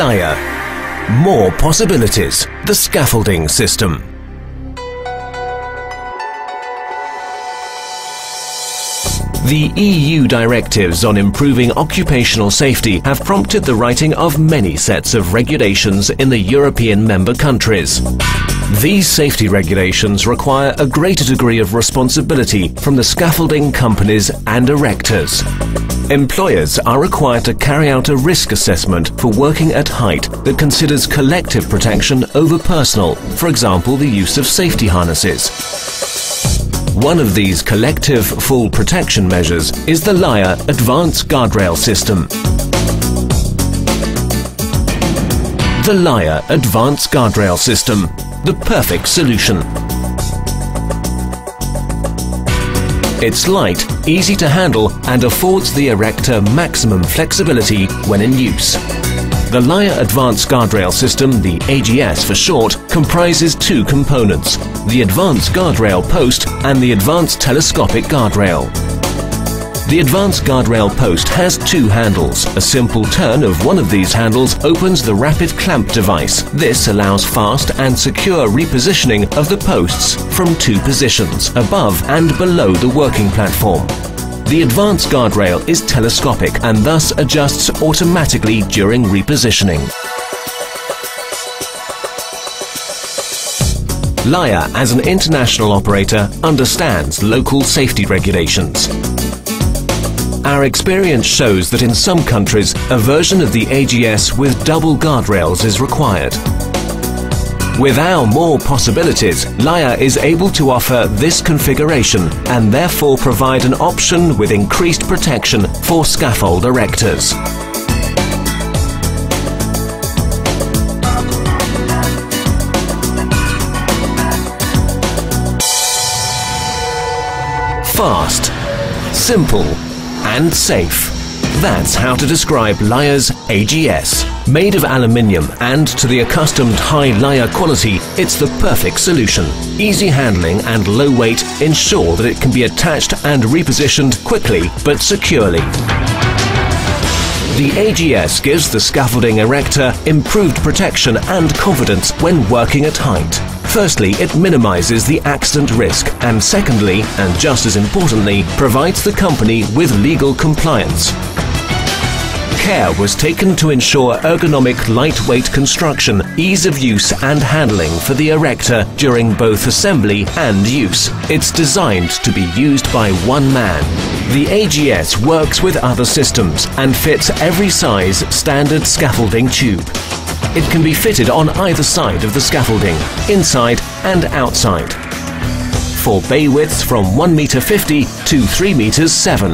Layher. More possibilities. The scaffolding system. The EU directives on improving occupational safety have prompted the writing of many sets of regulations in the European member countries. These safety regulations require a greater degree of responsibility from the scaffolding companies and erectors. Employers are required to carry out a risk assessment for working at height that considers collective protection over personal, for example the use of safety harnesses. One of these collective fall protection measures is the Layher Advanced Guardrail System. The Layher Advanced Guardrail System, the perfect solution. It's light, easy to handle and affords the erector maximum flexibility when in use. The Layher Advanced Guardrail System, the AGS for short, comprises two components, the Advanced Guardrail Post and the Advanced Telescopic Guardrail. The Advanced Guardrail Post has two handles. A simple turn of one of these handles opens the rapid clamp device. This allows fast and secure repositioning of the posts from two positions, above and below the working platform. The advanced guardrail is telescopic and thus adjusts automatically during repositioning. Layher, as an international operator, understands local safety regulations. Our experience shows that in some countries, a version of the AGS with double guardrails is required. With our more possibilities, Layher is able to offer this configuration and therefore provide an option with increased protection for scaffold erectors. Fast, simple and safe. That's how to describe Layher's AGS. Made of aluminium and to the accustomed high Layher quality, it's the perfect solution. Easy handling and low weight ensure that it can be attached and repositioned quickly but securely. The AGS gives the scaffolding erector improved protection and confidence when working at height. Firstly, it minimises the accident risk, and secondly, and just as importantly, provides the company with legal compliance. Care was taken to ensure ergonomic lightweight construction, ease of use and handling for the erector during both assembly and use. It's designed to be used by one man. The AGS works with other systems and fits every size standard scaffolding tube. It can be fitted on either side of the scaffolding, inside and outside. For bay widths from 1 meter 50 to 3 meters 7.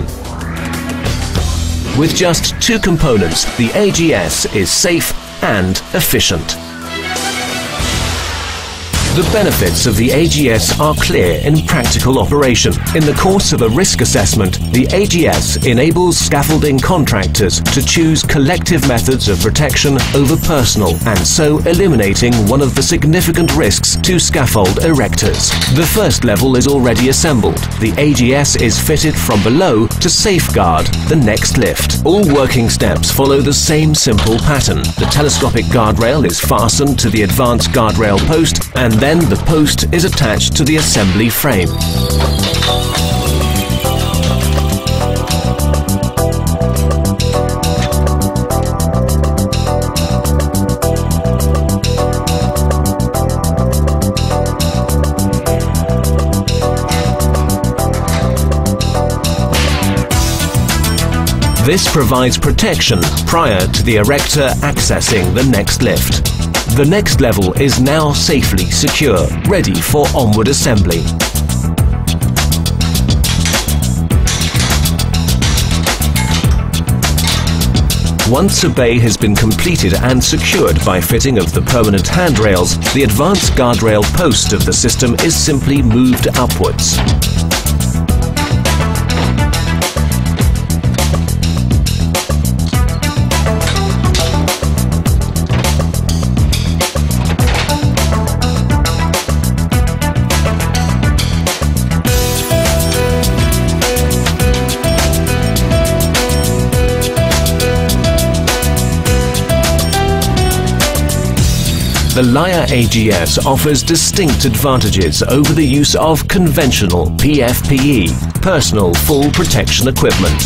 With just two components, the AGS is safe and efficient. The benefits of the AGS are clear in practical operation. In the course of a risk assessment, the AGS enables scaffolding contractors to choose collective methods of protection over personal and so eliminating one of the significant risks to scaffold erectors. The first level is already assembled. The AGS is fitted from below to safeguard the next lift. All working steps follow the same simple pattern. The telescopic guardrail is fastened to the advanced guardrail post and then the post is attached to the assembly frame. This provides protection prior to the erector accessing the next lift. The next level is now safely secure, ready for onward assembly. Once a bay has been completed and secured by fitting of the permanent handrails, the advanced guardrail post of the system is simply moved upwards. The Layher AGS offers distinct advantages over the use of conventional PFPE, personal fall protection equipment.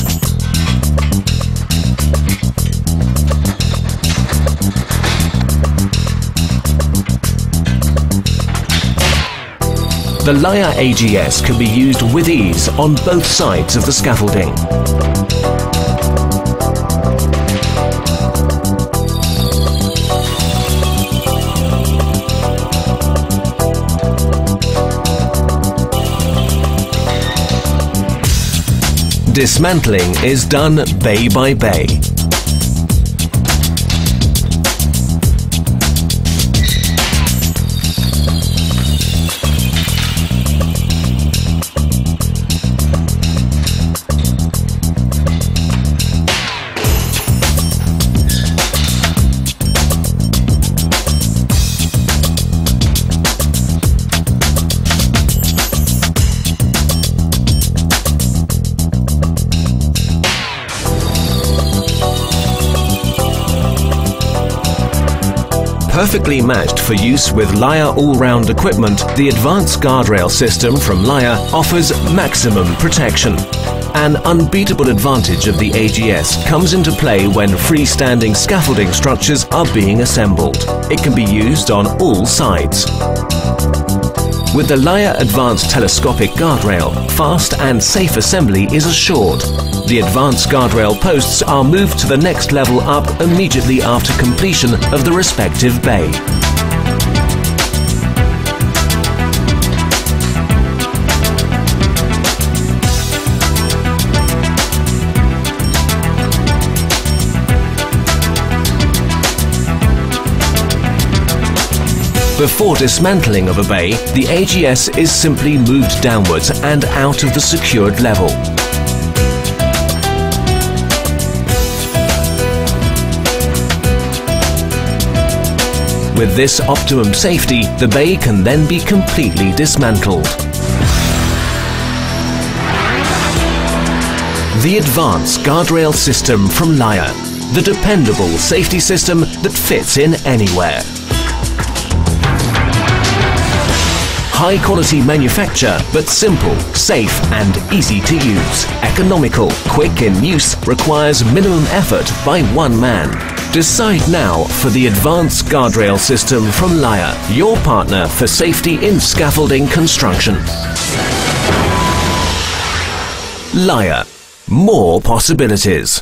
The Layher AGS can be used with ease on both sides of the scaffolding. Dismantling is done bay by bay. Perfectly matched for use with Layher all-round equipment, the advanced guardrail system from Layher offers maximum protection. An unbeatable advantage of the AGS comes into play when freestanding scaffolding structures are being assembled. It can be used on all sides. With the Layher Advanced Telescopic Guardrail, fast and safe assembly is assured. The advanced guardrail posts are moved to the next level up immediately after completion of the respective bay. Before dismantling of a bay, the AGS is simply moved downwards and out of the secured level. With this optimum safety, the bay can then be completely dismantled. The Advanced Guardrail System from Layher, the dependable safety system that fits in anywhere. High quality manufacture, but simple, safe and easy to use. Economical, quick in use, requires minimum effort by one man. Decide now for the advanced guardrail system from Layher, your partner for safety in scaffolding construction. Layher, more possibilities.